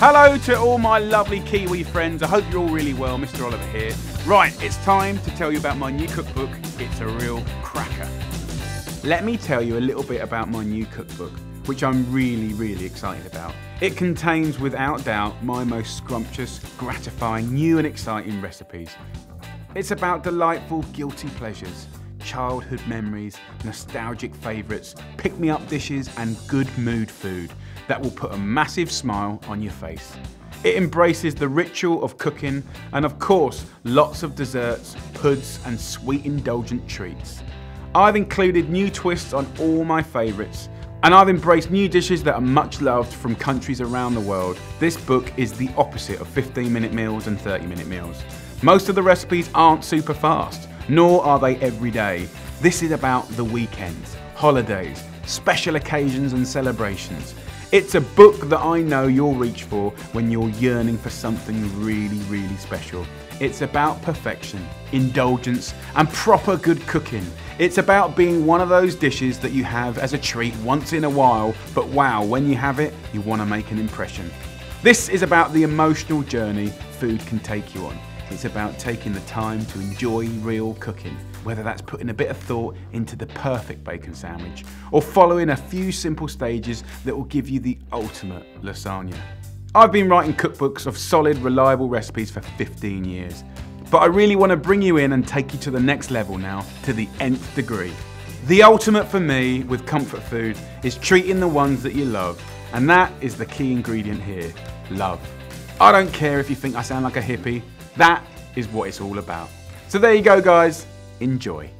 Hello to all my lovely Kiwi friends. I hope you're all really well. Mr. Oliver here. Right, it's time to tell you about my new cookbook. It's a real cracker. Let me tell you a little bit about my new cookbook, which I'm really, really excited about. It contains, without doubt, my most scrumptious, gratifying, new and exciting recipes. It's about delightful, guilty pleasures, childhood memories, nostalgic favourites, pick me up dishes, and good mood food that will put a massive smile on your face. It embraces the ritual of cooking and, of course, lots of desserts, puds, and sweet indulgent treats. I've included new twists on all my favourites, and I've embraced new dishes that are much loved from countries around the world. This book is the opposite of 15 minute meals and 30 minute meals. Most of the recipes aren't super fast, nor are they every day. This is about the weekends, holidays, special occasions, and celebrations. It's a book that I know you'll reach for when you're yearning for something really, really special. It's about perfection, indulgence, and proper good cooking. It's about being one of those dishes that you have as a treat once in a while, but wow, when you have it, you want to make an impression. This is about the emotional journey food can take you on. It's about taking the time to enjoy real cooking, whether that's putting a bit of thought into the perfect bacon sandwich or following a few simple stages that will give you the ultimate lasagna. I've been writing cookbooks of solid, reliable recipes for 15 years, but I really want to bring you in and take you to the next level now, to the nth degree. The ultimate for me with comfort food is treating the ones that you love, and that is the key ingredient here love. I don't care if you think I sound like a hippie, that is what it's all about. So there you go, guys. Enjoy.